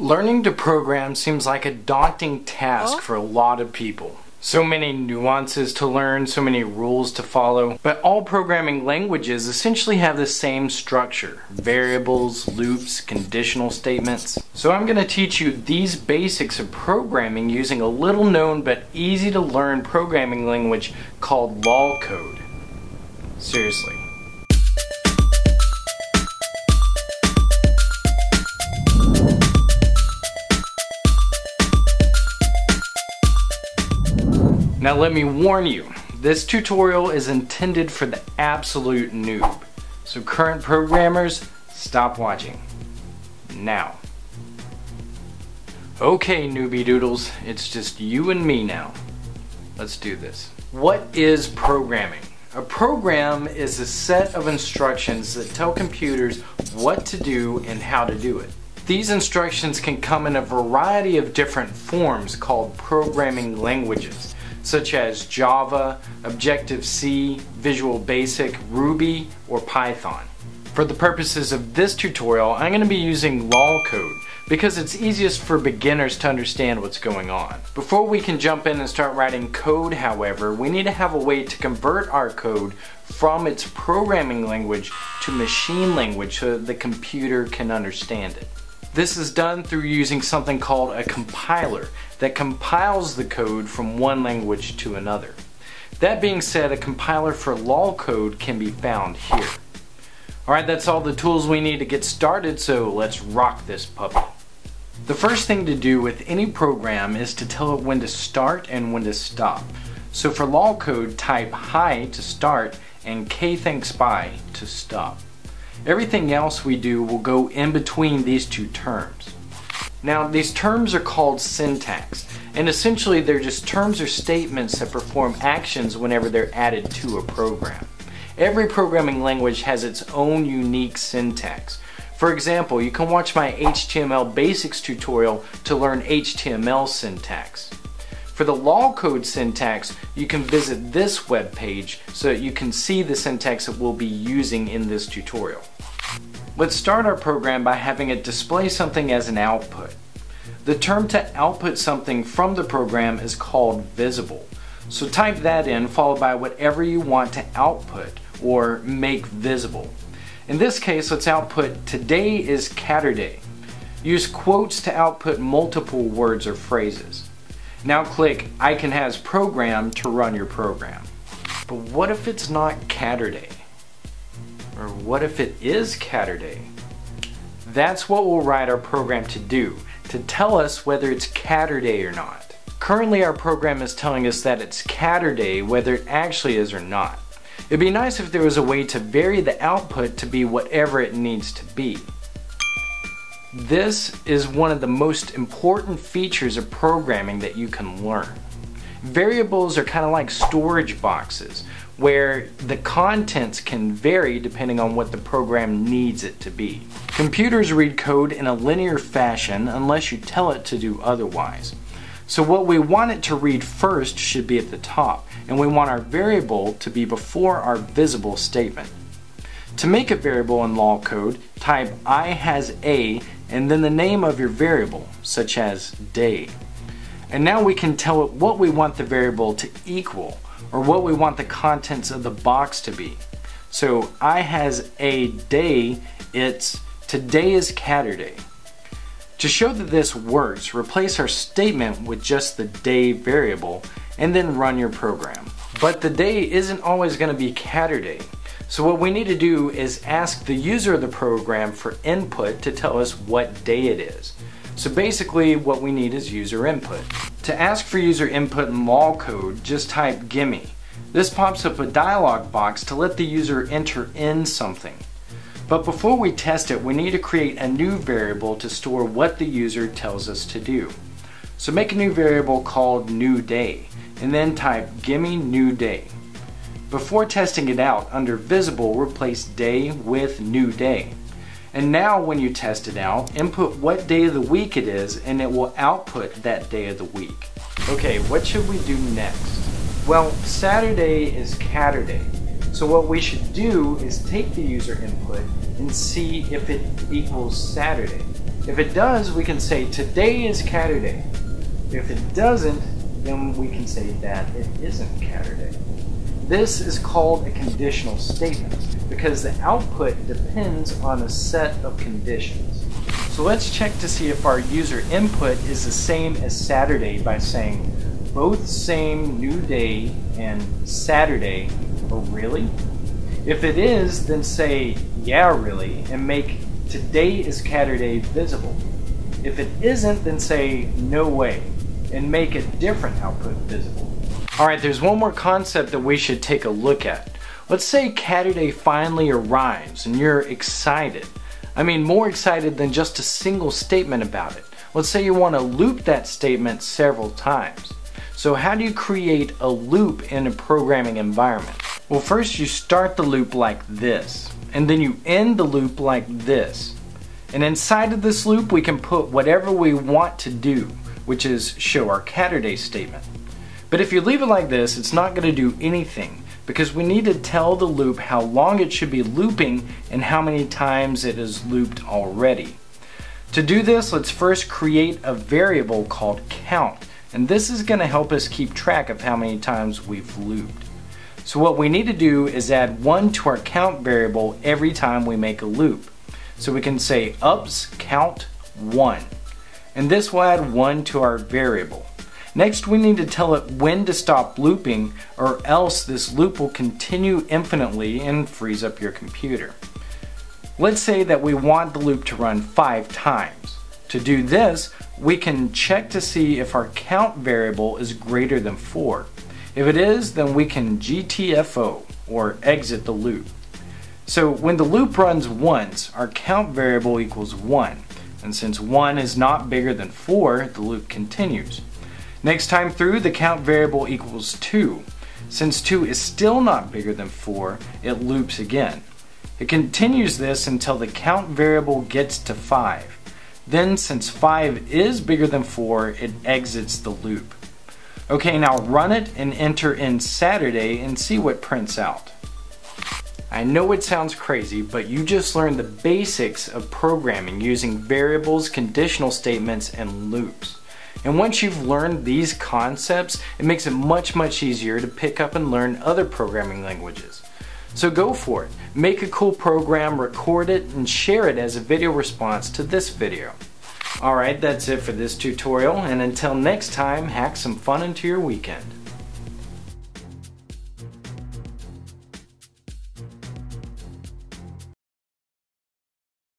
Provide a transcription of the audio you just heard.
Learning to program seems like a daunting task for a lot of people. So many nuances to learn, so many rules to follow, but all programming languages essentially have the same structure variables, loops, conditional statements. So I'm going to teach you these basics of programming using a little known but easy to learn programming language called LOL code. Seriously. Now let me warn you, this tutorial is intended for the absolute noob. So current programmers, stop watching. Now. Okay newbie doodles, it's just you and me now. Let's do this. What is programming? A program is a set of instructions that tell computers what to do and how to do it. These instructions can come in a variety of different forms called programming languages such as Java, Objective-C, Visual Basic, Ruby, or Python. For the purposes of this tutorial, I'm going to be using LOL code because it's easiest for beginners to understand what's going on. Before we can jump in and start writing code, however, we need to have a way to convert our code from its programming language to machine language so that the computer can understand it. This is done through using something called a compiler that compiles the code from one language to another. That being said, a compiler for LOL code can be found here. Alright, that's all the tools we need to get started, so let's rock this puppy. The first thing to do with any program is to tell it when to start and when to stop. So for LOL code, type hi to start and k thanks bye to stop. Everything else we do will go in between these two terms. Now these terms are called syntax and essentially they're just terms or statements that perform actions whenever they're added to a program. Every programming language has its own unique syntax. For example, you can watch my HTML basics tutorial to learn HTML syntax. For the LOL code syntax, you can visit this web page so that you can see the syntax that we'll be using in this tutorial. Let's start our program by having it display something as an output. The term to output something from the program is called visible. So type that in followed by whatever you want to output or make visible. In this case, let's output today is Caturday. Use quotes to output multiple words or phrases. Now click Icon has program to run your program. But what if it's not Caturday? Or what if it is Caturday? That's what we'll write our program to do, to tell us whether it's Caturday or not. Currently our program is telling us that it's Caturday whether it actually is or not. It'd be nice if there was a way to vary the output to be whatever it needs to be. This is one of the most important features of programming that you can learn. Variables are kind of like storage boxes where the contents can vary depending on what the program needs it to be. Computers read code in a linear fashion unless you tell it to do otherwise. So what we want it to read first should be at the top and we want our variable to be before our visible statement. To make a variable in LOL code, type i has a and then the name of your variable, such as day. And now we can tell it what we want the variable to equal, or what we want the contents of the box to be. So I has a day, it's today is Caturday. To show that this works, replace our statement with just the day variable and then run your program. But the day isn't always going to be Caturday. So what we need to do is ask the user of the program for input to tell us what day it is. So basically what we need is user input. To ask for user input in LOL code, just type gimme. This pops up a dialog box to let the user enter in something. But before we test it, we need to create a new variable to store what the user tells us to do. So make a new variable called new day, and then type gimme new day. Before testing it out, under Visible, replace day with new day. And now when you test it out, input what day of the week it is and it will output that day of the week. Okay, what should we do next? Well, Saturday is Caturday. So what we should do is take the user input and see if it equals Saturday. If it does, we can say today is Caturday. If it doesn't, then we can say that it isn't Caturday. This is called a conditional statement because the output depends on a set of conditions. So let's check to see if our user input is the same as Saturday by saying both same new day and Saturday, oh really? If it is, then say yeah really and make today is Caturday visible. If it isn't, then say no way and make a different output visible. Alright, there's one more concept that we should take a look at. Let's say Caturday finally arrives and you're excited. I mean more excited than just a single statement about it. Let's say you want to loop that statement several times. So how do you create a loop in a programming environment? Well first you start the loop like this and then you end the loop like this. And inside of this loop we can put whatever we want to do which is show our Caturday statement. But if you leave it like this, it's not going to do anything because we need to tell the loop how long it should be looping and how many times it is looped already. To do this, let's first create a variable called count, and this is going to help us keep track of how many times we've looped. So what we need to do is add 1 to our count variable every time we make a loop. So we can say ups count 1, and this will add 1 to our variable. Next we need to tell it when to stop looping or else this loop will continue infinitely and freeze up your computer. Let's say that we want the loop to run 5 times. To do this, we can check to see if our count variable is greater than 4. If it is, then we can GTFO, or exit the loop. So when the loop runs once, our count variable equals 1. And since 1 is not bigger than 4, the loop continues. Next time through, the count variable equals 2. Since 2 is still not bigger than 4, it loops again. It continues this until the count variable gets to 5. Then, since 5 is bigger than 4, it exits the loop. Okay, now run it and enter in Saturday and see what prints out. I know it sounds crazy, but you just learned the basics of programming using variables, conditional statements, and loops. And once you've learned these concepts, it makes it much, much easier to pick up and learn other programming languages. So go for it. Make a cool program, record it, and share it as a video response to this video. Alright, that's it for this tutorial, and until next time, hack some fun into your weekend.